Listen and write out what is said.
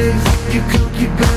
you come, you go.